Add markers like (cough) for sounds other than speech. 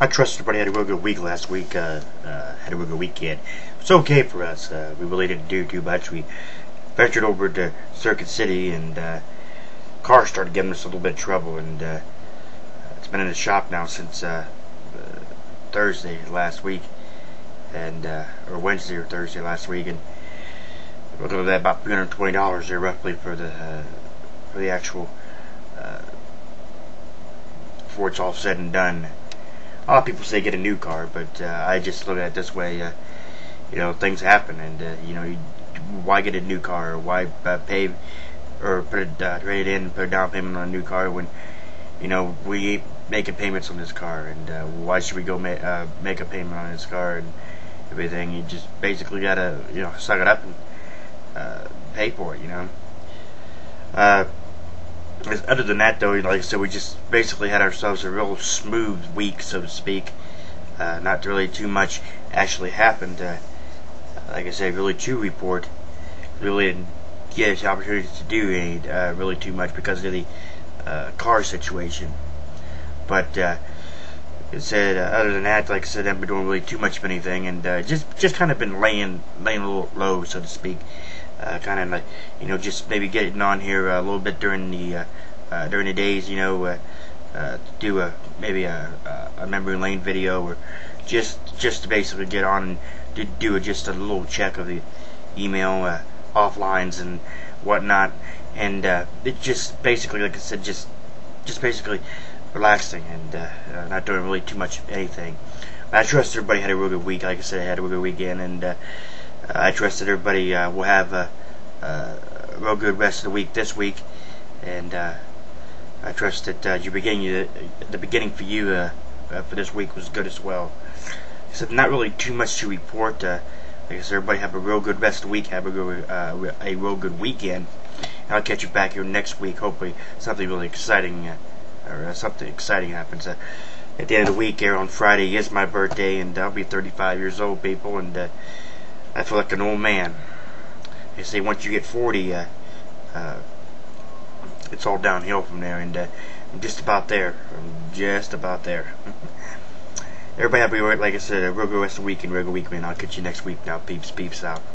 I trust everybody had a real good week last week. Uh, uh, had a real good weekend. It's okay for us. Uh, we really didn't do too much. We ventured over to Circuit City, and uh, car started giving us a little bit of trouble. And uh, it's been in the shop now since uh, Thursday last week, and uh, or Wednesday or Thursday last week, and we're looking at about three hundred twenty dollars there roughly for the for the actual uh, before it's all said and done. A lot of people say get a new car, but uh, I just look at it this way. Uh, you know, things happen, and uh, you know, you, why get a new car? Or why uh, pay or put it uh, trade it in, put a down payment on a new car when you know we making payments on this car, and uh, why should we go ma- uh, make a payment on this car and everything? You just basically gotta you know suck it up and uh, pay for it. You know. Uh, other than that, though, like I said, we just basically had ourselves a real smooth week, so to speak. Uh, not really too much actually happened. Uh, like I said, really to report. Really didn't get the opportunity to do any, uh, really too much because of the uh, car situation. But uh, said, uh, other than that, like I said, I haven't been doing really too much of anything, and uh, just just kind of been laying laying a little low, so to speak. Uh, kind of like you know, just maybe getting on here a little bit during the uh, uh, during the days, you know, uh, uh, do a maybe a, a memory lane video or just just to basically get on and do, do a, just a little check of the email uh, offlines and whatnot, and uh, it just basically, like I said, just just basically relaxing and uh, uh, not doing really too much of anything. I trust everybody had a real good week. Like I said, I had a real good weekend, and uh, I trust that everybody uh, will have a, a real good rest of the week this week, and uh, I trust that uh, the beginning for you for this week was good as well. So not really too much to report. Uh, I guess everybody have a real good rest of the week. Have a real, uh, a real good weekend. And I'll catch you back here next week. Hopefully, something really exciting uh, or uh, something exciting happens. At the end of the week, here on Friday is my birthday, and I'll be 35 years old, people, and I feel like an old man. They say once you get 40, uh, uh, it's all downhill from there, and uh, I'm just about there. I'm just about there. (laughs) Everybody have a like I said, a real good rest of the week and real good week, man. I'll catch you next week now. Peeps, peeps out.